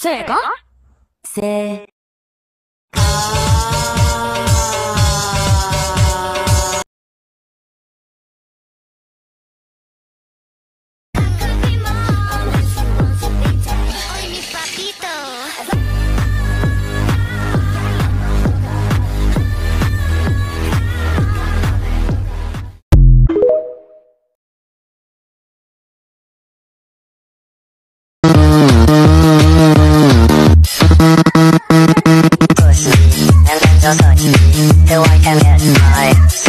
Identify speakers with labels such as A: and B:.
A: せーかせー the
B: I can get high.